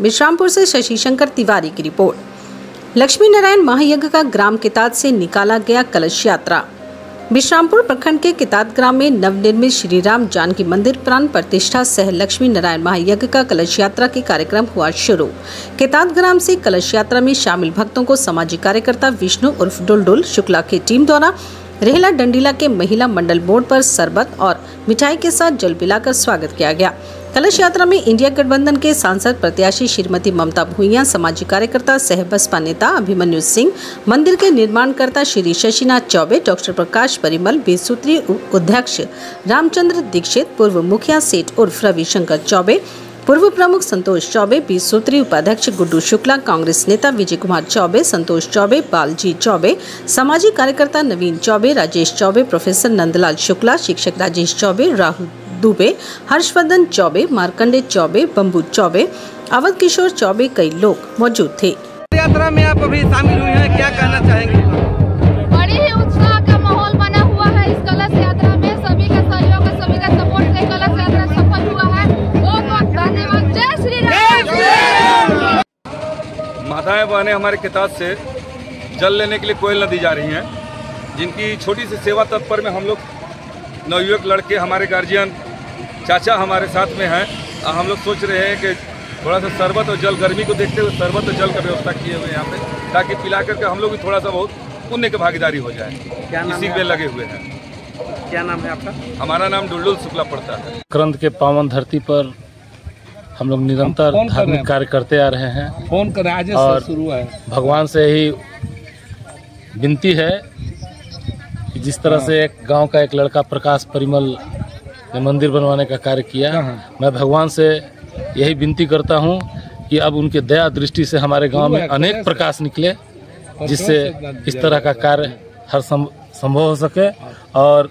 विश्रामपुर से शशि शंकर तिवारी की रिपोर्ट। लक्ष्मी नारायण महायज्ञ का ग्राम किताद से निकाला गया कलश यात्रा। विश्रामपुर प्रखंड के किताद ग्राम में नवनिर्मित श्री राम जानकी मंदिर प्राण प्रतिष्ठा सह लक्ष्मी नारायण महायज्ञ का कलश यात्रा के कार्यक्रम हुआ शुरू। किताद ग्राम से कलश यात्रा में शामिल भक्तों को सामाजिक कार्यकर्ता विष्णु उर्फ़ डुलडुल, शुक्ला की टीम द्वारा रेहला डंडीला के महिला मंडल बोर्ड पर शरबत और मिठाई के साथ जल पिलाकर स्वागत किया गया। कलश यात्रा में इंडिया गठबंधन के सांसद प्रत्याशी श्रीमती ममता भूइया, सामाजिक कार्यकर्ता सह बसपा नेता अभिमन्यु सिंह, मंदिर के निर्माणकर्ता श्री शशिनाथ चौबे, डॉक्टर प्रकाश परिमल, बेसूत्री अध्यक्ष रामचंद्र दीक्षित, पूर्व मुखिया सेठ उर्फ़ रविशंकर चौबे, पूर्व प्रमुख संतोष चौबे बीस सूत्री उपाध्यक्ष गुड्डू शुक्ला, कांग्रेस नेता विजय कुमार चौबे, संतोष चौबे, बालजी चौबे, सामाजिक कार्यकर्ता नवीन चौबे, राजेश चौबे, प्रोफेसर नंदलाल शुक्ला, शिक्षक राजेश चौबे, राहुल दुबे हर्षवर्धन चौबे मार्कंडे चौबे बम्बू चौबे अवध किशोर चौबे कई लोग मौजूद थे यात्रा में आप अभी शामिल हुए हैं क्या कहना चाहेंगे? बड़ी ही उत्साह का माहौल बना हुआ है इस कलश यात्रा में। सभी का सहयोग और सभी का सपोर्ट से कलश यात्रा सफल हुआ है। बहुत बहुत धन्यवाद। जय श्री राम। माताएँ बहनें हमारे किताब से जल लेने के लिए कोयल नदी जा रही हैं। जिनकी छोटी सी सेवा तत्पर में हम लोग नवयुवक लड़के हमारे गार्जियन चाचा हमारे साथ में हैं। और हम लोग सोच रहे हैं कि थोड़ा सा शरबत और जल गर्मी को देखते हुए शरबत और जल का व्यवस्था किए हुए यहाँ पे ताकि पिला करके हम लोग भी थोड़ा सा बहुत पुण्य की भागीदारी हो जाए। क्या नाम इसी पे लगे हुए हैं। क्या नाम है आपका? हमारा नाम डुलडुल शुक्ला पड़ता है। क्रंद के पावन धरती पर हम लोग निरंतर धार्मिक कार्य करते आ रहे हैं फ़ोन कर आज और- शुरू है। भगवान से ही विनती है जिस तरह से एक गाँव का एक लड़का प्रकाश परिमल ने मंदिर बनवाने का कार्य किया। हाँ। मैं भगवान से यही विनती करता हूँ कि अब उनके दया दृष्टि से हमारे गाँव में अनेक प्रकाश निकले जिससे इस तरह का कार्य हर संभव हो सके। और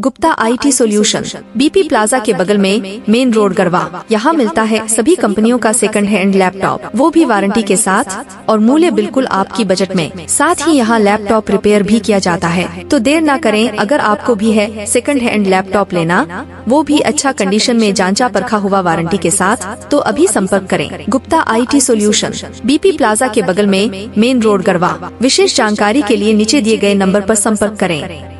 Gupta IT solution BP plaza के बगल में मेन रोड गरवा यहाँ मिलता है सभी कंपनियों का सेकंड हैंड लैपटॉप वो भी वारंटी के साथ और मूल्य बिल्कुल आपकी बजट में। साथ ही यहाँ लैपटॉप रिपेयर भी किया जाता है। तो देर ना करें अगर आपको भी है सेकंड हैंड लैपटॉप लेना वो भी अच्छा कंडीशन में जांचा परखा हुआ वारंटी के साथ। तो अभी संपर्क करें। Gupta IT solution BP plaza के बगल में मेन रोड गरवा विशेष जानकारी के लिए नीचे दिए गए नंबर आरोप संपर्क करें